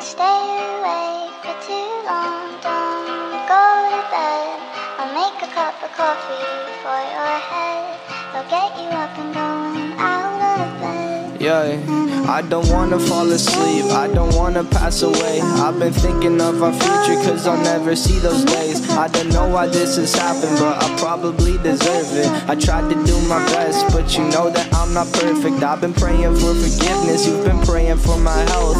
Stay for too long. I'll make a cup of coffee for your head. Bed. Yeah. I don't wanna fall asleep, I don't wanna pass away. I've been thinking of our future, cause I'll never see those days. I don't know why this has happened, but I probably deserve it. I tried to do my best, but you know that I'm not perfect. I've been praying for forgiveness, you've been praying for my health.